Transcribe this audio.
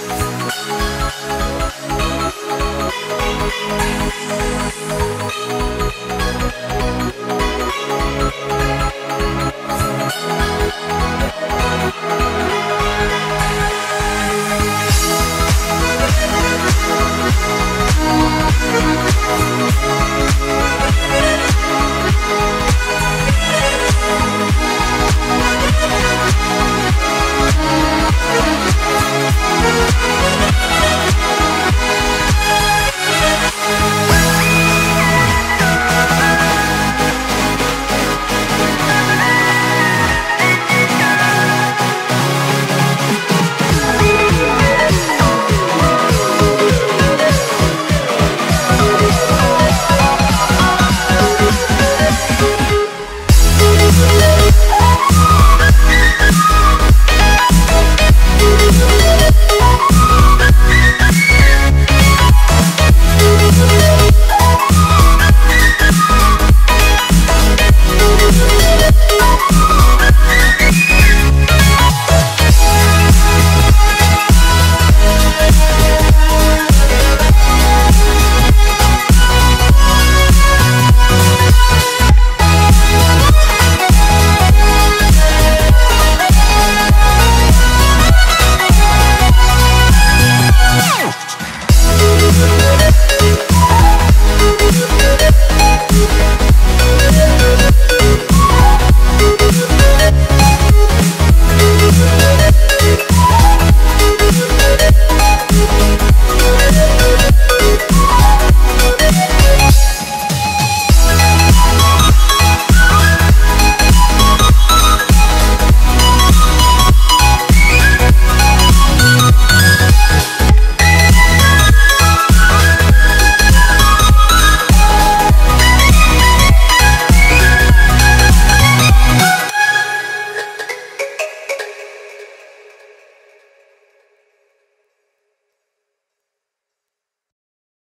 Bye.